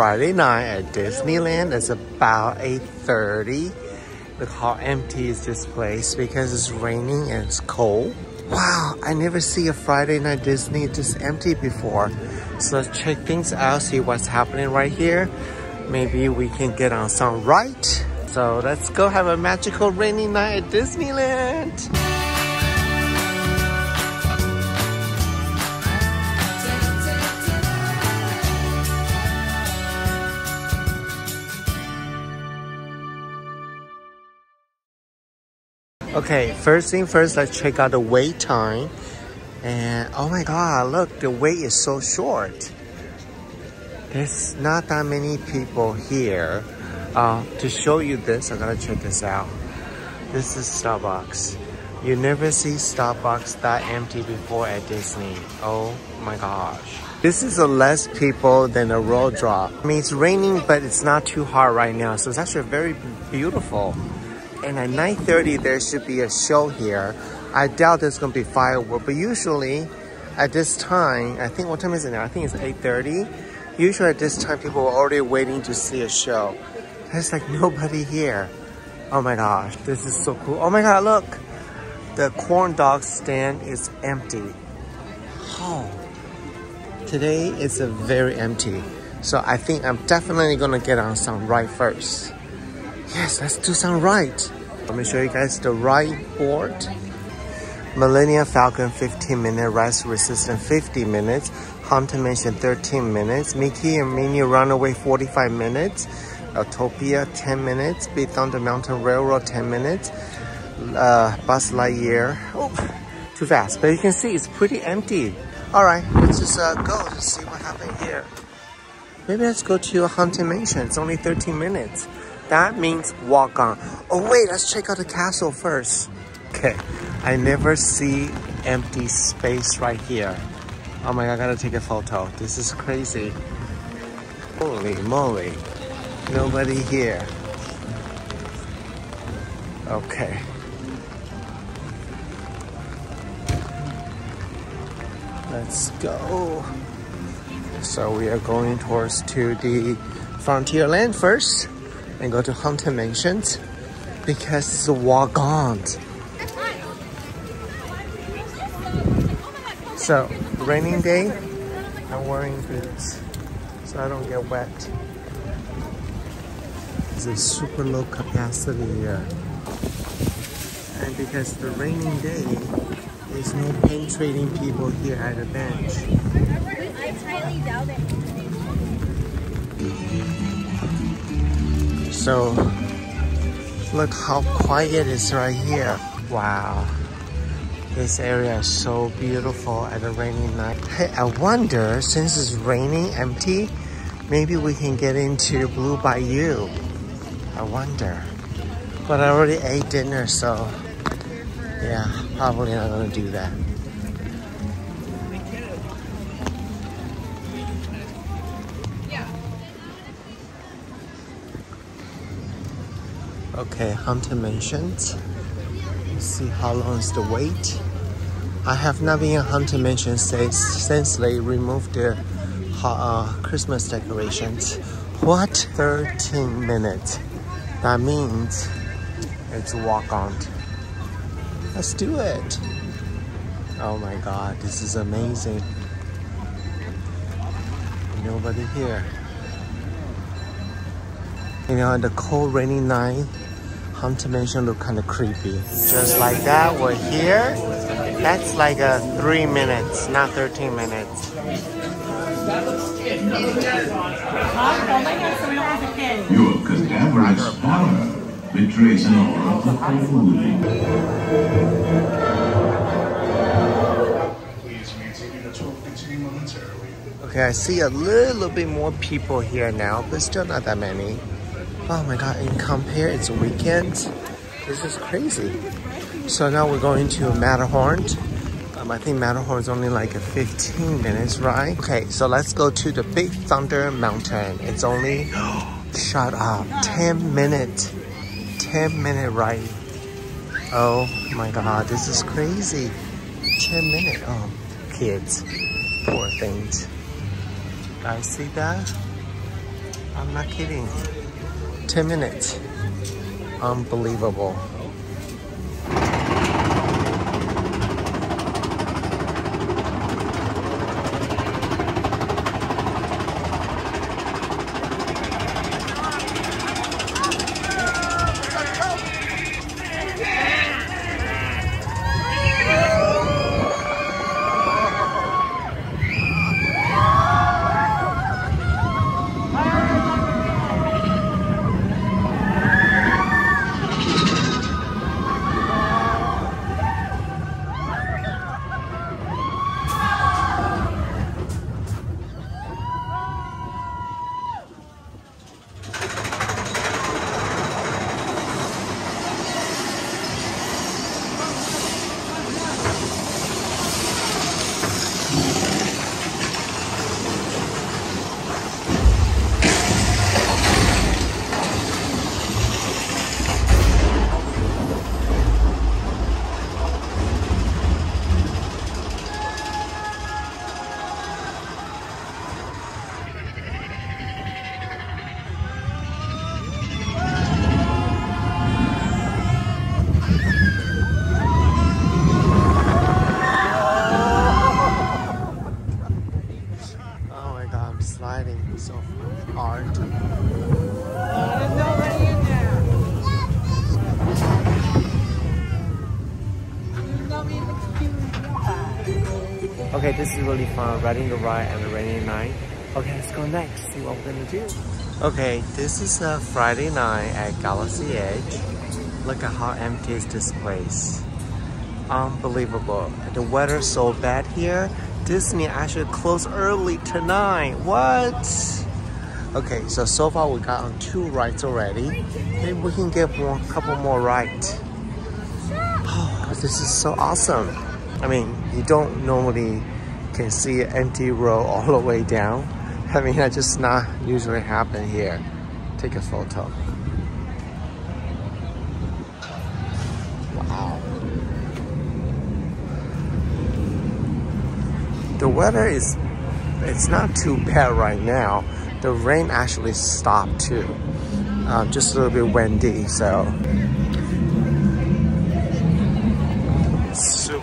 Friday night at Disneyland. It's about 8.30. Look how empty is this place because it's raining and it's cold. Wow, I never see a Friday night Disney just empty before. So let's check things out, see what's happening right here. Maybe we can get on some right. So let's go have a magical rainy night at Disneyland. Okay, first thing first, let's check out the wait time. And oh my god, look, the wait is so short. There's not that many people here. Uh, to show you this, I gotta check this out. This is Starbucks. You never see Starbucks that empty before at Disney. Oh my gosh. This is a less people than a rope drop. I mean, it's raining, but it's not too hard right now. So it's actually very beautiful. And at 9.30, there should be a show here. I doubt there's to be fireworks, but usually at this time, I think, what time is it now? I think it's 8.30. Usually at this time, people are already waiting to see a show. There's like nobody here. Oh my gosh, this is so cool. Oh my god, look! The corn dog stand is empty. Oh, today is a very empty. So I think I'm definitely gonna get on some ride first. Yes, let's do some right. Let me show you guys the right board. Millennium Falcon 15 minute, Rise Resistance 50 Minutes, Haunted Mansion 13 minutes, Mickey and Minnie Runaway 45 minutes, Autopia 10 minutes, Big Thunder Mountain Railroad 10 minutes, uh, Buzz Lightyear, oh, too fast, but you can see it's pretty empty. All right, let's just uh, go to see what happened here. Maybe let's go to Haunted Mansion, it's only 13 minutes. That means walk on. Oh wait, let's check out the castle first. Okay, I never see empty space right here. Oh my god, I gotta take a photo. This is crazy. Holy moly. Nobody here. Okay. Let's go. So we are going towards to the Frontierland first and go to Haunted Mansions because it's a walk on. So, raining day, I'm wearing boots so I don't get wet. It's a super low capacity here. And because the raining day, there's no penetrating people here at the bench. I highly doubt it. So look how quiet it is right here. Wow. This area is so beautiful at a rainy night. Hey, I wonder, since it's raining empty, maybe we can get into Blue Bayou. I wonder. But I already ate dinner, so yeah, probably not gonna do that. Okay, Haunted Mansions. Let's see how long is the wait. I have not been in Haunted Mansion since, since they removed the uh, Christmas decorations. What? 13 minutes. That means it's walk on. Let's do it. Oh my god, this is amazing. Nobody here. You know, on the cold rainy night, Haunted Mansion look kind of creepy. Just like that, we're here. That's like a three minutes, not 13 minutes. Your cadaverous pallor betrays an aura of the food. Okay, I see a little bit more people here now, but still not that many. Oh my god, and compare it's a weekend. This is crazy. So now we're going to Matterhorn. Um, I think Matterhorn is only like a 15 minutes ride. Okay, so let's go to the Big Thunder Mountain. It's only, shut up, 10 minute, 10 minute ride. Oh my god, this is crazy. 10 minute, oh, kids, poor things. Guys see that? I'm not kidding. 10 minutes. Unbelievable. Okay, this is really fun, riding the ride and the rainy night. Okay, let's go next, see what we're gonna do. Okay, this is a Friday night at Galaxy Edge. Look at how empty is this place. Unbelievable. The weather's so bad here. Disney actually closed early tonight. What? Okay, so so far we got on two rides already. Maybe we can get one couple more rides. Oh, this is so awesome. I mean, you don't normally can see an empty row all the way down. I mean, that just not usually happen here. Take a photo. Wow. The weather is, it's not too bad right now. The rain actually stopped too. Um, just a little bit windy, so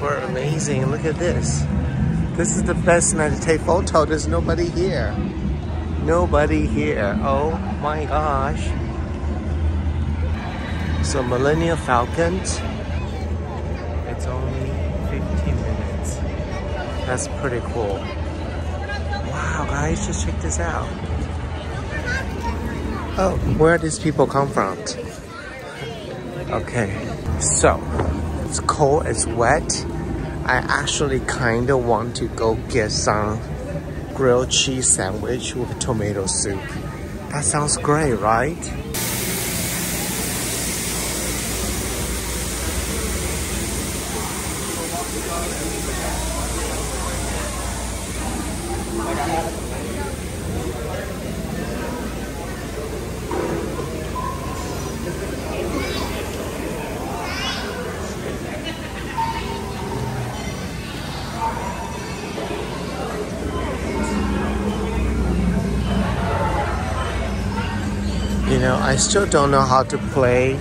super amazing. Look at this. This is the best night to take photo. There's nobody here. Nobody here. Oh my gosh. So Millennium Falcons. It's only 15 minutes. That's pretty cool. Wow, guys, just check this out. Oh, where these people come from? Okay, so it's cold, it's wet. I actually kind of want to go get some grilled cheese sandwich with tomato soup. That sounds great, right? Know, I still don't know how to play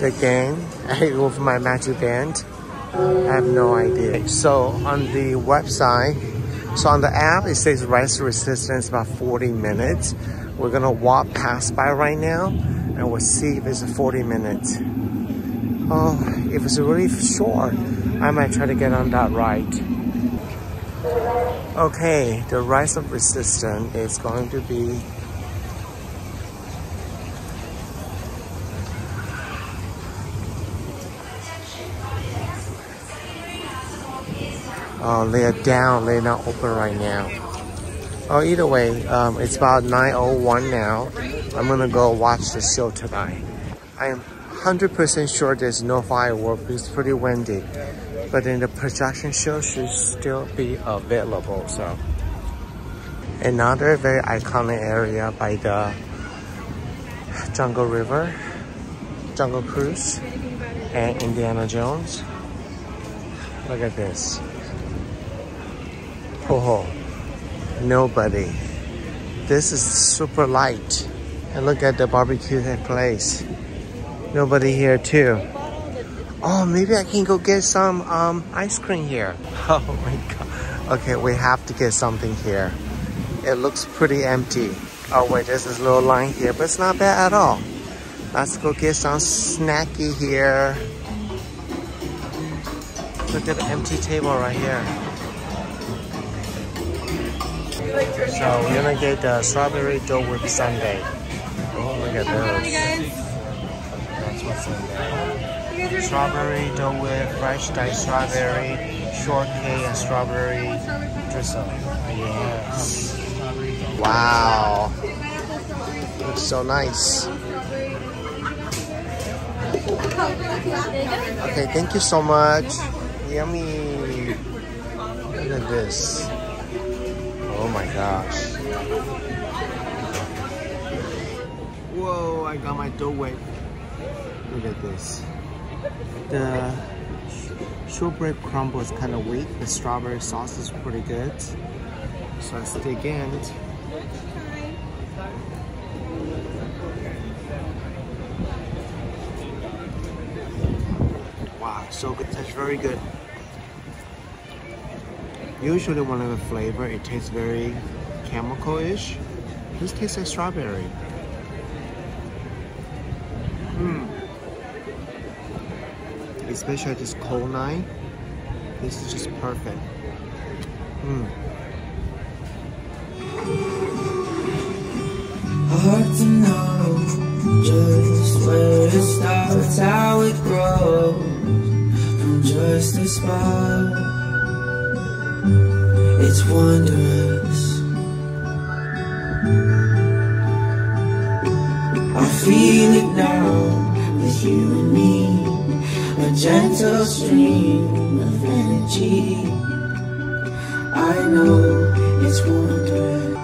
the game with my magic band. I have no idea. So on the website, so on the app, it says rest resistance about 40 minutes. We're gonna walk past by right now and we'll see if it's 40 minutes. Oh, if it's really short, I might try to get on that ride. Okay, the rise of resistance is going to be Oh, they are down. They're not open right now. Oh, either way, um, it's about 9.01 now. I'm gonna go watch the show tonight. I am 100% sure there's no firework because it's pretty windy. But then the projection show should still be available, so. Another very iconic area by the Jungle River, Jungle Cruise, and Indiana Jones. Look at this. Oh, nobody. This is super light. And look at the barbecue place. Nobody here too. Oh, maybe I can go get some um, ice cream here. Oh my God. Okay, we have to get something here. It looks pretty empty. Oh wait, there's this little line here, but it's not bad at all. Let's go get some snacky here. Look at the empty table right here. So we're gonna get the strawberry Dole Whip sundae. Oh, look at those. That's what's in there. Strawberry dough with fresh diced strawberry, shortcake, and strawberry drizzle. Yes. Wow. Looks so nice. Okay, thank you so much. Yummy. Look at this. Oh my gosh. Whoa, I got my Dole Whip. Look at this. The shortbread crumble is kind of weak. The strawberry sauce is pretty good. So let's dig in. Wow, so good. That's very good. Usually one of the flavor, it tastes very chemical-ish. This tastes like strawberry. Hmm. Especially this cold night. This is just perfect. Hmm. Hard to know just where it starts, how it grows from just a spark. It's wondrous. I feel it now with you and me, a gentle stream of energy. I know it's wondrous.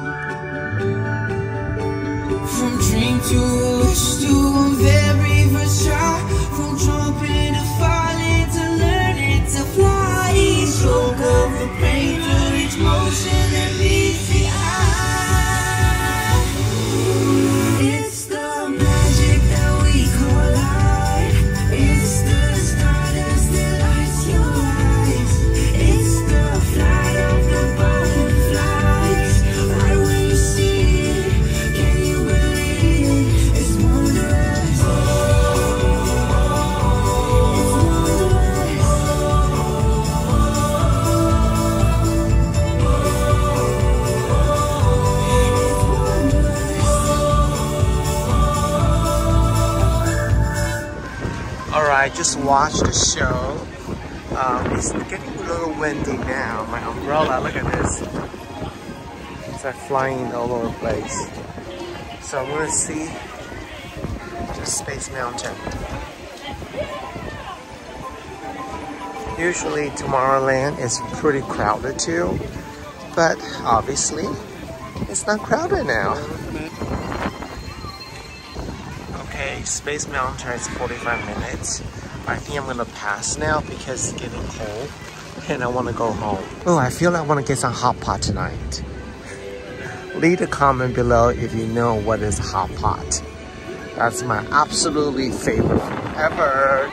Watch the show. Um, it's getting a little windy now. My umbrella, look at this. It's like flying all over the place. So I'm gonna see the Space Mountain. Usually Tomorrowland is pretty crowded too, but obviously it's not crowded now. Okay, Space Mountain is 45 minutes. I think I'm gonna pass now because it's getting cold and I wanna go home. Oh, I feel like I wanna get some hot pot tonight. Leave a comment below if you know what is hot pot. That's my absolutely favorite ever.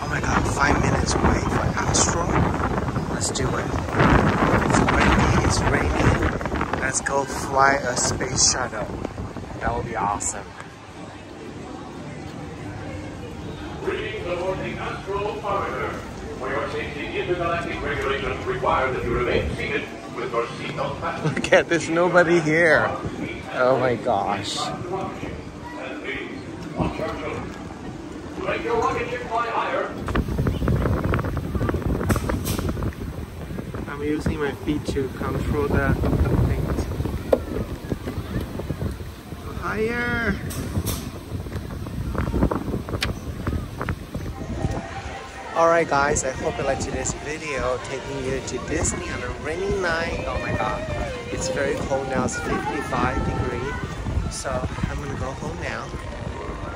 Oh my god, five minutes away for Astro. Let's do it. It's windy, it's raining. Let's go fly a space shuttle. That would be awesome. Greetings aboard the Astro Orbiter. For your safety, intergalactic regulations require that you remain seated with your seatbelt fastened. Look at there's nobody here. Oh my gosh. And please, watch your your rocket ship fly higher. I'm using my feet to control the thing. Higher. Alright guys, I hope you liked today's video taking you to Disney on a rainy night. Oh my god, it's very cold now, it's 55 degree. So I'm gonna go home now.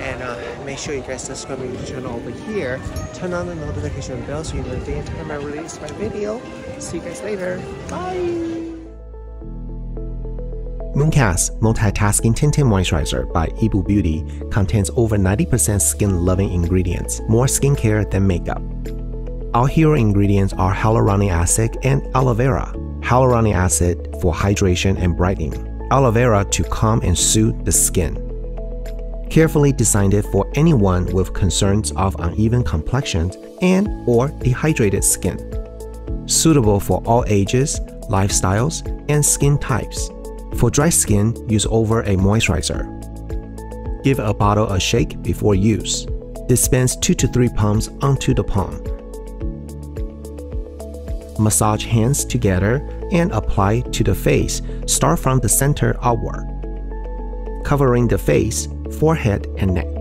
And uh, make sure you guys subscribe to the channel over here. Turn on the notification bell so you know the time I release my video. See you guys later. Bye! Mooncast Multitasking Tinted Moisturizer by Yibu Beauty contains over 90% skin loving ingredients, more skincare than makeup. Our hero ingredients are hyaluronic acid and aloe vera. Hyaluronic acid for hydration and brightening, aloe vera to calm and soothe the skin. Carefully designed it for anyone with concerns of uneven complexions and or dehydrated skin. Suitable for all ages, lifestyles, and skin types. For dry skin, use over a moisturizer. Give a bottle a shake before use. Dispense 2 to 3 pumps onto the palm. Massage hands together and apply to the face. Start from the center outward, covering the face, forehead, and neck.